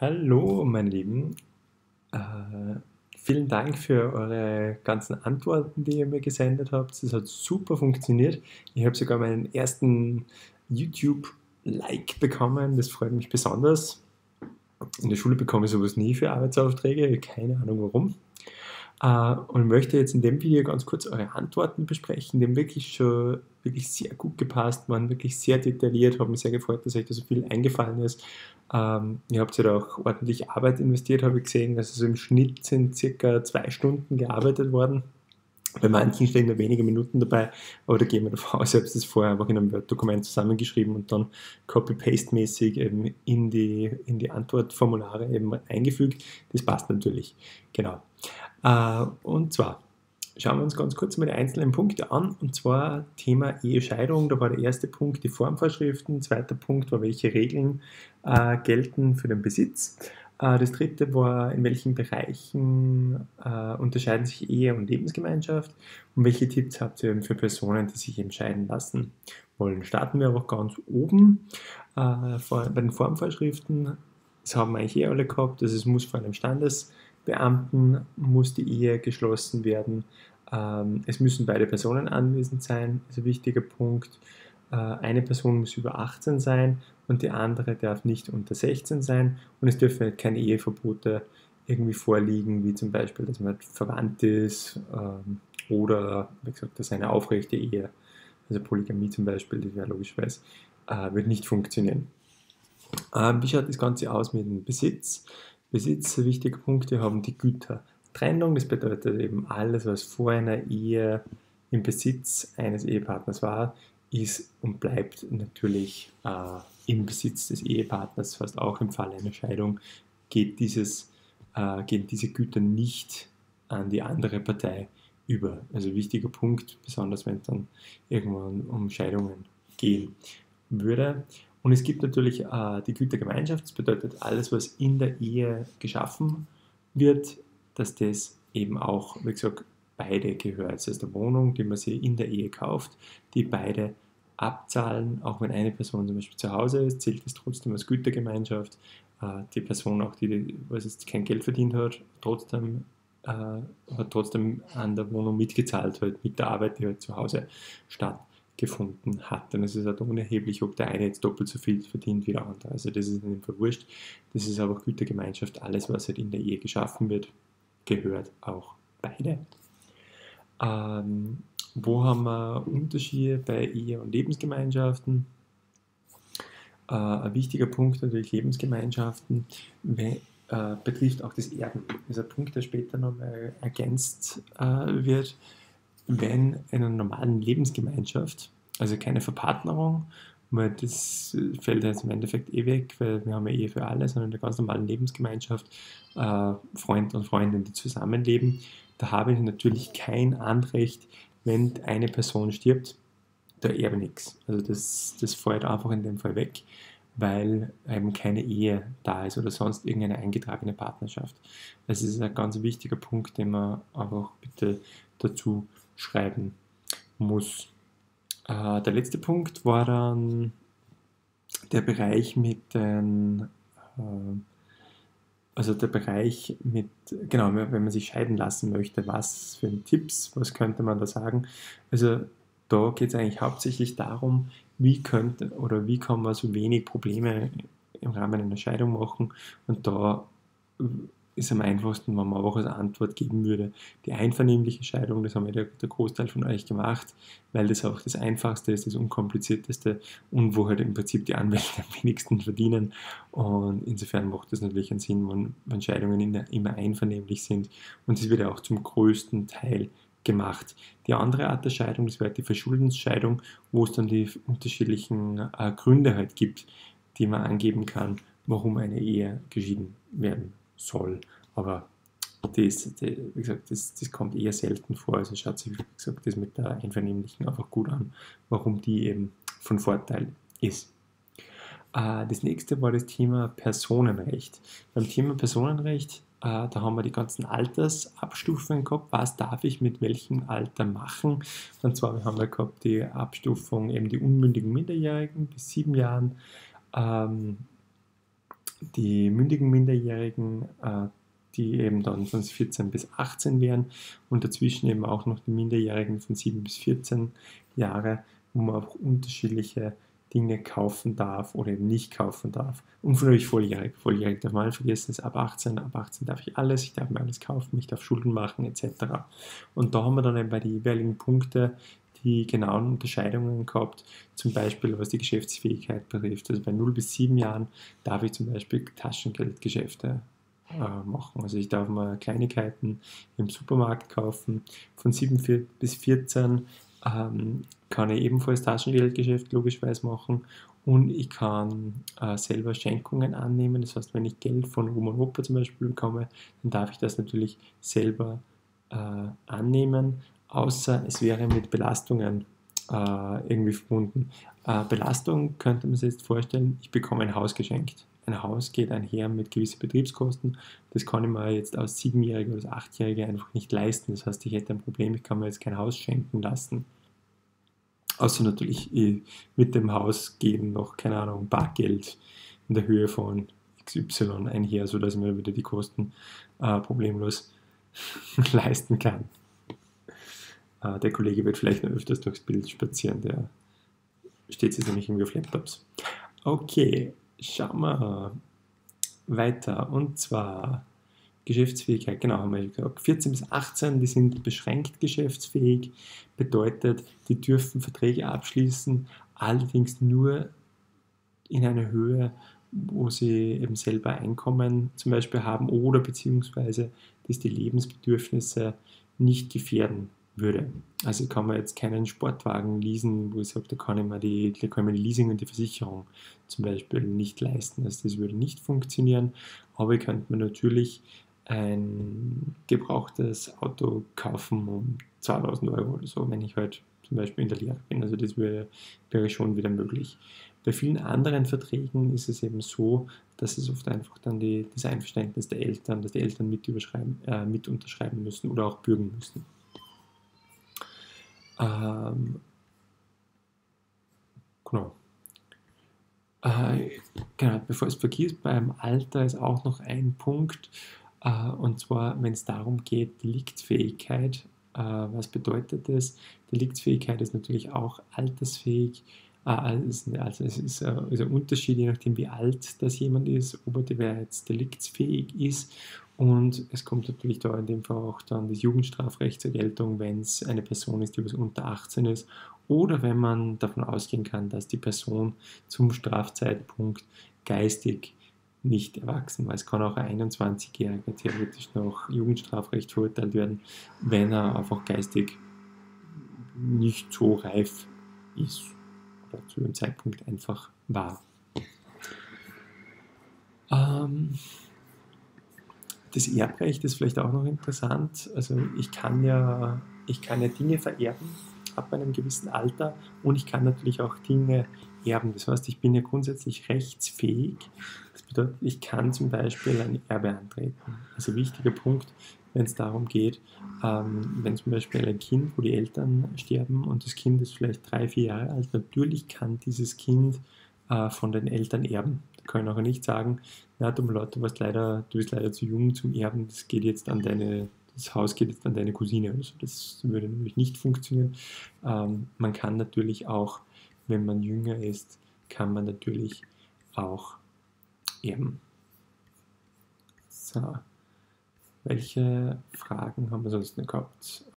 Hallo, meine Lieben. Äh, vielen Dank für eure ganzen Antworten, die ihr mir gesendet habt. Das hat super funktioniert. Ich habe sogar meinen ersten YouTube-Like bekommen. Das freut mich besonders. In der Schule bekomme ich sowas nie für Arbeitsaufträge. Keine Ahnung warum. Äh, und möchte jetzt in dem Video ganz kurz eure Antworten besprechen. Die haben wirklich schon wirklich sehr gut gepasst, waren wirklich sehr detailliert, habe mich sehr gefreut, dass euch da so viel eingefallen ist. Ähm, ihr habt ja da auch ordentlich Arbeit investiert, habe ich gesehen. Also so im Schnitt sind circa zwei Stunden gearbeitet worden. Bei manchen stehen nur wenige Minuten dabei, aber da gehen wir davon aus, ich habe das vorher einfach in einem Word-Dokument zusammengeschrieben und dann Copy-Paste-mäßig eben in die, in die Antwortformulare eben eingefügt. Das passt natürlich. Genau. Äh, und zwar schauen wir uns ganz kurz mal die einzelnen Punkte an. Und zwar Thema Ehescheidung. Da war der erste Punkt die Formvorschriften. Zweiter Punkt war, welche Regeln äh, gelten für den Besitz. Äh, das dritte war, in welchen Bereichen äh, unterscheiden sich Ehe und Lebensgemeinschaft und welche Tipps habt ihr für Personen, die sich entscheiden lassen wollen. Starten wir auch ganz oben bei den Formvorschriften. Das haben wir eigentlich eh alle gehabt. Also es muss vor einem Standesbeamten muss die Ehe geschlossen werden. Ähm, es müssen beide Personen anwesend sein, das ist ein wichtiger Punkt. Äh, eine Person muss über 18 sein und die andere darf nicht unter 16 sein und es dürfen halt keine Eheverbote irgendwie vorliegen, wie zum Beispiel, dass man verwandt ist ähm, oder, wie gesagt, dass eine aufrechte Ehe, also Polygamie zum Beispiel, das wäre logischerweise, äh, wird nicht funktionieren. Ähm, wie schaut das Ganze aus mit dem Besitz? Besitz, wichtige Punkte haben die Güter. Trennung, das bedeutet eben alles, was vor einer Ehe im Besitz eines Ehepartners war, ist und bleibt natürlich äh, im Besitz des Ehepartners, fast auch im Fall einer Scheidung, geht dieses, äh, gehen diese Güter nicht an die andere Partei über. Also wichtiger Punkt, besonders wenn es dann irgendwann um Scheidungen gehen würde. Und es gibt natürlich äh, die Gütergemeinschaft, das bedeutet alles, was in der Ehe geschaffen wird, dass das eben auch, wie gesagt, beide gehört. Das heißt, eine Wohnung, die man sich in der Ehe kauft, die beide abzahlen, auch wenn eine Person zum Beispiel zu Hause ist, zählt es trotzdem als Gütergemeinschaft. Äh, die Person auch, die was jetzt kein Geld verdient hat, trotzdem äh, hat trotzdem an der Wohnung mitgezahlt, halt mit der Arbeit, die halt zu Hause stattgefunden hat. Und es ist halt unerheblich, ob der eine jetzt doppelt so viel verdient wie der andere. Also das ist in dem Fall wurscht. Das ist aber Gütergemeinschaft, alles, was halt in der Ehe geschaffen wird, gehört auch beide. Ähm, wo haben wir Unterschiede bei Ehe- und Lebensgemeinschaften? Äh, ein wichtiger Punkt natürlich Lebensgemeinschaften wenn, äh, betrifft auch das Erben. Das ist ein Punkt, der später nochmal ergänzt äh, wird. Wenn in einer normalen Lebensgemeinschaft, also keine Verpartnerung, weil das fällt jetzt im Endeffekt eh weg, weil wir haben ja Ehe für alle, sondern in der ganz normalen Lebensgemeinschaft, äh, Freund und Freundin, die zusammenleben, da habe ich natürlich kein Anrecht, wenn eine Person stirbt, da erbe nichts. Also das, das fällt einfach in dem Fall weg, weil eben keine Ehe da ist oder sonst irgendeine eingetragene Partnerschaft. Das ist ein ganz wichtiger Punkt, den man einfach bitte dazu schreiben muss. Äh, der letzte Punkt war dann der Bereich mit den, äh, also der Bereich mit, genau, wenn man sich scheiden lassen möchte, was für Tipps, was könnte man da sagen? Also da geht es eigentlich hauptsächlich darum, wie könnte oder wie kann man so wenig Probleme im Rahmen einer Scheidung machen und da ist am einfachsten, wenn man auch als Antwort geben würde. Die einvernehmliche Scheidung, das haben wir der, der, Großteil von euch gemacht, weil das auch das Einfachste ist, das Unkomplizierteste und wo halt im Prinzip die Anwälte am wenigsten verdienen. Und insofern macht das natürlich einen Sinn, wenn, wenn Scheidungen der, immer einvernehmlich sind. Und das wird ja auch zum größten Teil gemacht. Die andere Art der Scheidung, das wäre die Verschuldensscheidung, wo es dann die unterschiedlichen äh, Gründe halt gibt, die man angeben kann, warum eine Ehe geschieden werden soll. Aber das, das, wie gesagt, das, das kommt eher selten vor. Also schaut sich, wie gesagt, das mit der Einvernehmlichen einfach gut an, warum die eben von Vorteil ist. Äh, das nächste war das Thema Personenrecht. Beim Thema Personenrecht, äh, da haben wir die ganzen Altersabstufungen gehabt. Was darf ich mit welchem Alter machen? Und zwar haben wir gehabt die Abstufung eben die unmündigen Minderjährigen bis sieben Jahren. Die mündigen Minderjährigen, äh, die eben dann von 14 bis 18 wären und dazwischen eben auch noch die Minderjährigen von 7 bis 14 Jahre, wo man auch unterschiedliche Dinge kaufen darf oder eben nicht kaufen darf. Und von euch volljährig. Volljährig darf man vergessen, ist ab 18. Ab 18 darf ich alles, ich darf mir alles kaufen, ich darf Schulden machen etc. Und da haben wir dann eben bei den jeweiligen Punkten die genauen Unterscheidungen gehabt, zum Beispiel was die Geschäftsfähigkeit betrifft. Also bei 0 bis 7 Jahren darf ich zum Beispiel Taschengeldgeschäfte äh, machen. Also ich darf mal Kleinigkeiten im Supermarkt kaufen. Von 7 bis 14 ähm, kann ich ebenfalls Taschengeldgeschäft logischerweise machen und ich kann äh, selber Schenkungen annehmen. Das heißt, wenn ich Geld von Oma und Opa zum Beispiel bekomme, dann darf ich das natürlich selber äh, annehmen, außer es wäre mit Belastungen äh, irgendwie verbunden. Äh, Belastung könnte man sich jetzt vorstellen, ich bekomme ein Haus geschenkt. Ein Haus geht einher mit gewissen Betriebskosten. Das kann ich mir jetzt als Siebenjähriger oder als Achtjähriger einfach nicht leisten. Das heißt, ich hätte ein Problem, ich kann mir jetzt kein Haus schenken lassen. Außer natürlich mit dem Haus gehen noch, keine Ahnung, Bargeld in der Höhe von XY einher, sodass ich mir wieder die Kosten äh, problemlos leisten kann. Äh, der Kollege wird vielleicht noch öfters durchs Bild spazieren, der steht jetzt nämlich irgendwie auf Laptops. Okay, schauen wir weiter. Und zwar Geschäftsfähigkeit, genau, haben wir gesagt. 14 bis 18, die sind beschränkt geschäftsfähig, bedeutet, die dürfen Verträge abschließen, allerdings nur in einer Höhe, wo sie eben selber Einkommen zum Beispiel haben oder beziehungsweise, dass die Lebensbedürfnisse nicht gefährden würde. Also kann man jetzt keinen Sportwagen leasen, wo ich sage, da kann ich mir die, da kann ich mir die Leasing und die Versicherung zum Beispiel nicht leisten. Also das würde nicht funktionieren. Aber ich könnte mir natürlich ein gebrauchtes Auto kaufen um 2000 Euro oder so, wenn ich halt zum Beispiel in der Lehre bin. Also das wäre, wäre schon wieder möglich. Bei vielen anderen Verträgen ist es eben so, dass es oft einfach dann die, das Einverständnis der Eltern, dass die Eltern mit, äh, mit unterschreiben müssen oder auch bürgen müssen. Ähm, genau. Äh, genau, bevor es vergisst, beim Alter ist auch noch ein Punkt, äh, und zwar, wenn es darum geht, Deliktsfähigkeit. Äh, was bedeutet das? Deliktsfähigkeit ist natürlich auch altersfähig. Äh, also es ist, ein Unterschied, je nachdem, wie alt das jemand ist, ob er jetzt deliktsfähig ist. Und es kommt natürlich da in dem Fall auch dann das Jugendstrafrecht zur Geltung, wenn es eine Person ist, die unter 18 ist oder wenn man davon ausgehen kann, dass die Person zum Strafzeitpunkt geistig nicht erwachsen war. Es kann auch ein 21-Jähriger theoretisch noch Jugendstrafrecht verurteilt werden, wenn er einfach geistig nicht so reif ist oder zu dem Zeitpunkt einfach war. Ähm, das Erbrecht ist vielleicht auch noch interessant. Also ich kann ja, ich kann ja Dinge vererben ab einem gewissen Alter und ich kann natürlich auch Dinge erben. Das heißt, ich bin ja grundsätzlich rechtsfähig. Das bedeutet, ich kann zum Beispiel ein Erbe antreten. Also wichtiger Punkt, wenn es darum geht, ähm, wenn zum Beispiel ein Kind, wo die Eltern sterben und das Kind ist vielleicht drei, vier Jahre alt, natürlich kann dieses Kind äh, von den Eltern erben. Ich auch nicht sagen, na Leute, du, warst leider, du bist leider zu jung zum Erben, das geht jetzt an deine das Haus geht jetzt an deine Cousine. Also das würde nämlich nicht funktionieren. Ähm, man kann natürlich auch, wenn man jünger ist, kann man natürlich auch erben. So, welche Fragen haben wir sonst noch gehabt?